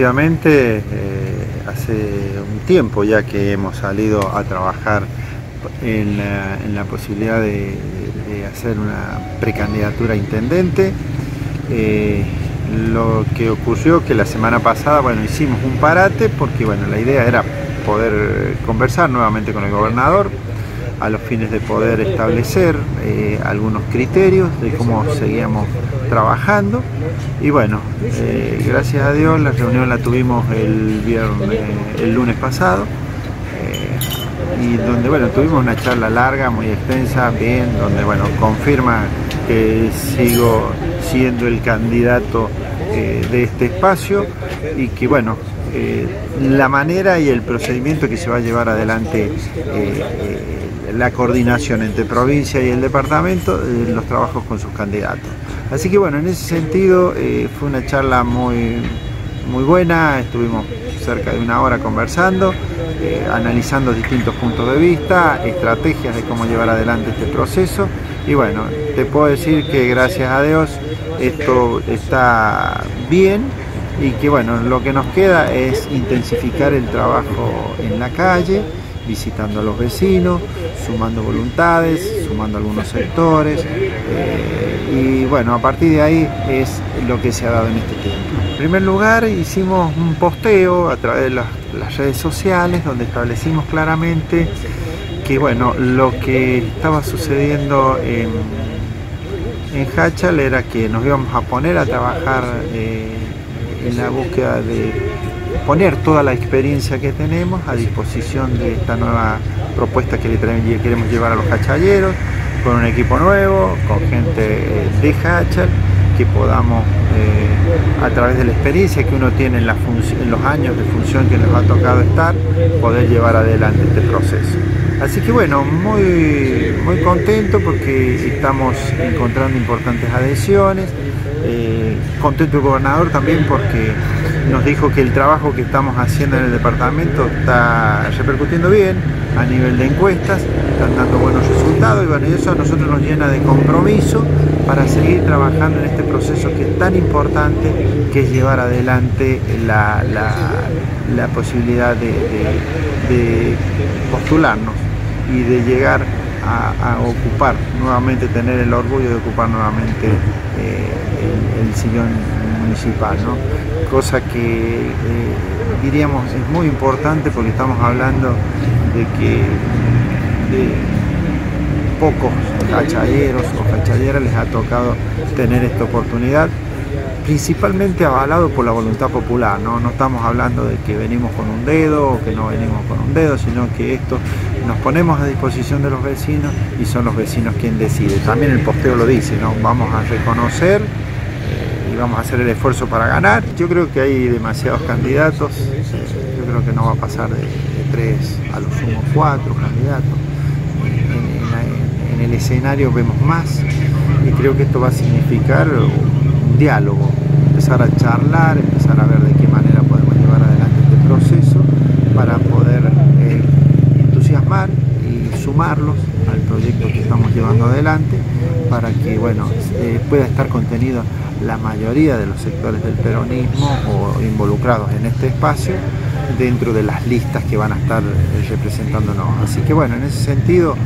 efectivamente, eh, hace un tiempo ya que hemos salido a trabajar en la, posibilidad de, hacer una precandidatura a intendente. Eh, lo que ocurrió que la semana pasada, bueno, hicimos un parate porque, bueno, la idea era poder conversar nuevamente con el gobernador a los fines de poder establecer eh, algunos criterios de cómo seguíamos trabajando. Y bueno, eh, gracias a Dios la reunión la tuvimos el viernes, el lunes pasado eh, y donde bueno, tuvimos una charla larga, muy extensa, bien, donde bueno, confirma que sigo siendo el candidato de este espacio y que bueno, la manera y el procedimiento que se va a llevar adelante la coordinación entre provincia y el departamento en los trabajos con sus candidatos. Así que bueno, en ese sentido eh, fue una charla muy, muy buena, estuvimos cerca de una hora conversando, eh, analizando distintos puntos de vista, estrategias de cómo llevar adelante este proceso y bueno, te puedo decir que gracias a Dios esto está bien y que bueno, lo que nos queda es intensificar el trabajo en la calle, visitando a los vecinos, sumando voluntades, sumando algunos sectores eh, y bueno, a partir de ahí es lo que se ha dado en este tiempo. En primer lugar hicimos un posteo a través de las, redes sociales donde establecimos claramente que bueno, lo que estaba sucediendo en, en Hachal era que nos íbamos a poner a trabajar eh, en la búsqueda de poner toda la experiencia que tenemos a disposición de esta nueva propuesta que le queremos llevar a los hachalleros, con un equipo nuevo, con gente de hachal, que podamos, eh, a través de la experiencia que uno tiene en, en los años de función que nos ha tocado estar, poder llevar adelante este proceso. Así que bueno, muy, muy contento porque estamos encontrando importantes adhesiones, eh, contento el gobernador también porque nos dijo que el trabajo que estamos haciendo en el departamento está repercutiendo bien a nivel de encuestas, están dando buenos resultados y bueno, eso a nosotros nos llena de compromiso para seguir trabajando en este proceso que es tan importante que es llevar adelante la, posibilidad de, postularnos y de llegar a, ocupar nuevamente, tener el orgullo de ocupar nuevamente eh, el, sillón municipal, cosa que eh, diríamos es muy importante porque estamos hablando de que pocos cachaderos o cachaderas les ha tocado tener esta oportunidad principalmente avalado por la voluntad popular, ¿no? estamos hablando de que venimos con un dedo o que no venimos con un dedo, sino que esto nos ponemos a disposición de los vecinos y son los vecinos quienes deciden. También el posteo lo dice, ¿no? vamos a reconocer eh, y vamos a hacer el esfuerzo para ganar. Yo creo que hay demasiados candidatos, eh, yo creo que no va a pasar de, tres a los sumo cuatro candidatos. En, el escenario vemos más y creo que esto va a significar diálogo, empezar a charlar, empezar a ver de qué manera podemos llevar adelante este proceso para poder eh, entusiasmar y sumarlos al proyecto que estamos llevando adelante para que bueno, eh, pueda estar contenido la mayoría de los sectores del peronismo o involucrados en este espacio dentro de las listas que van a estar eh, representándonos. Así que bueno, en ese sentido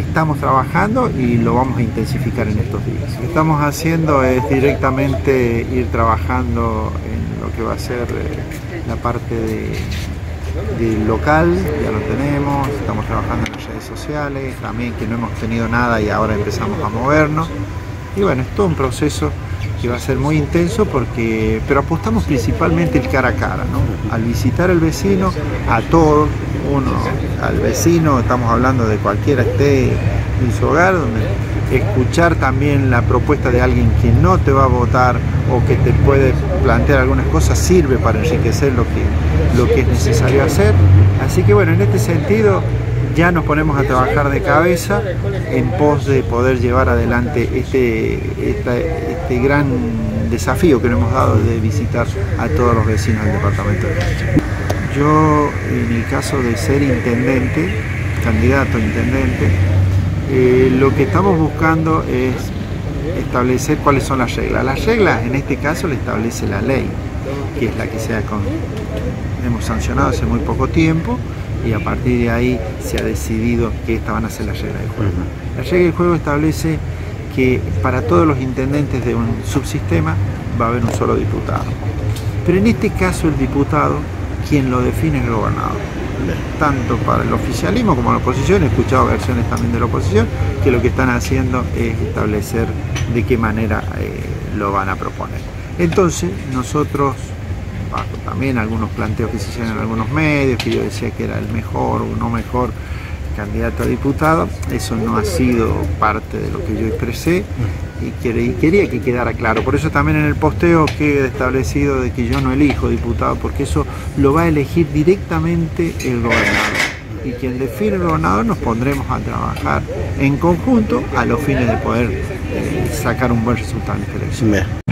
estamos trabajando y lo vamos a intensificar en estos días. Lo que estamos haciendo es directamente ir trabajando en lo que va a ser eh, la parte de, local, ya lo tenemos, estamos trabajando en las redes sociales, también que no hemos tenido nada y ahora empezamos a movernos. Y bueno, es todo un proceso que va a ser muy intenso porque, pero apostamos principalmente el cara a cara, ¿no? Al visitar al vecino, a todos, uno, al vecino, estamos hablando de cualquiera esté en su hogar, donde escuchar también la propuesta de alguien que no te va a votar o que te puede plantear algunas cosas sirve para enriquecer lo que, lo que es necesario hacer. Así que bueno, en este sentido ya nos ponemos a trabajar de cabeza en pos de poder llevar adelante este, este gran desafío que nos hemos dado de visitar a todos los vecinos del departamento de Cacha. Yo, en el caso de ser intendente, candidato a intendente, eh, lo que estamos buscando es establecer cuáles son las reglas. Las reglas en este caso le establece la ley. que es la que se ha hemos sancionado hace muy poco tiempo y a partir de ahí se ha decidido que estas van a ser las reglas del juego. La regla del juego establece que para todos los intendentes de un subsistema va a haber un solo diputado. Pero en este caso el diputado, quien lo define es el gobernador. Tanto para el oficialismo como la oposición, he escuchado versiones también de la oposición, que lo que están haciendo es establecer de qué manera eh, lo van a proponer. Entonces, nosotros, también algunos planteos que se hicieron en algunos medios, que yo decía que era el mejor o no mejor candidato a diputado, eso no ha sido parte de lo que yo expresé y, quería que quedara claro. Por eso también en el posteo queda establecido de que yo no elijo diputado, porque eso lo va a elegir directamente el gobernador. Y quien define el gobernador nos pondremos a trabajar en conjunto a los fines de poder eh, sacar un buen resultado en esta elección.